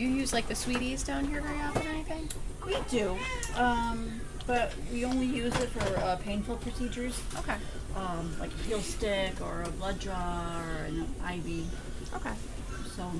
Do you use like the sweeties down here very often or anything? We do, um, but we only use it for uh, painful procedures, Okay. um, like a heel stick or a blood draw or an IV. Okay. So